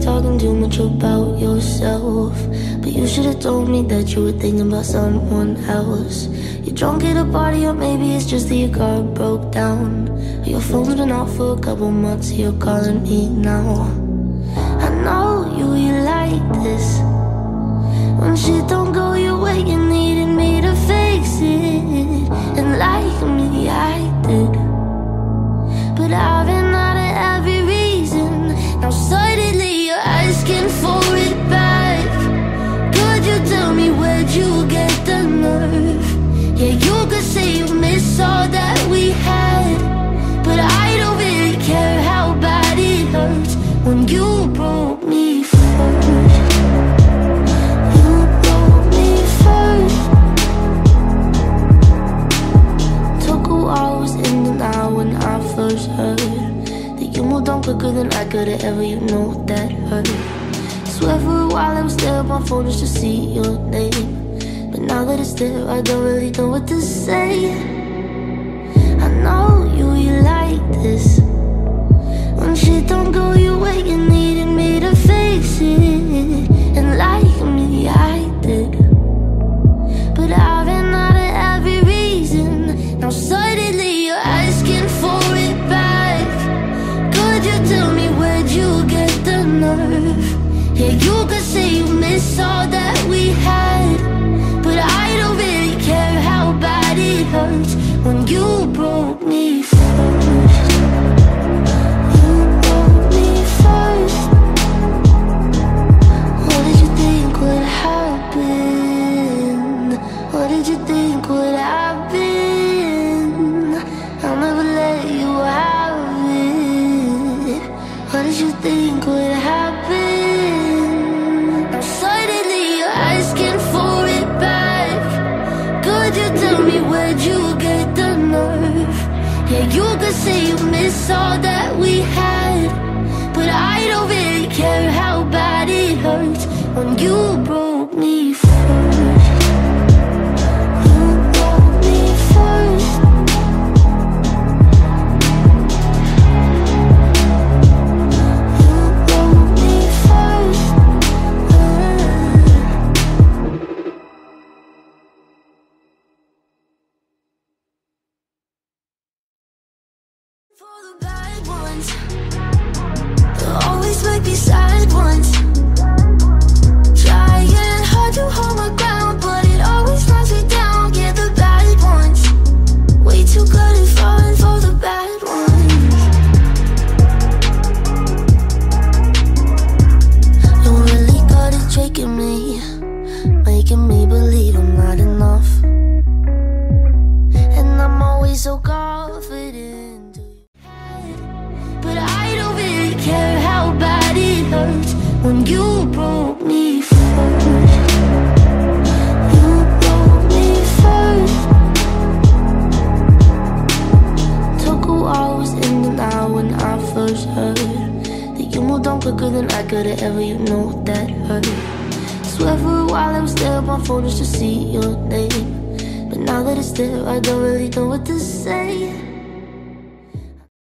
talking too much about yourself. But you should have told me that you were thinking about someone else. You're drunk at a party, or maybe it's just that your car broke down. Your phone's been off for a couple months, you're calling me now. I know you, you like this. When shit don't go While, was in denial when I first heard that you moved on quicker than I could have ever. You know that hurt. Swear for a while I was there on my phone just to see your name. But now that it's there, I don't really know what to say. Yeah, you could say you miss all that we had. But I don't really care how bad it hurts where'd you get the nerve? Yeah, you could say you miss all that we had. Ones, they'll always me sad ones. When you broke me first. You broke me first. Took a while, was in denial when I first heard that you moved on quicker than I could have ever. You know that hurt. Swear for a while I was there on my phone just to see your name. But now that it's there, I don't really know what to say.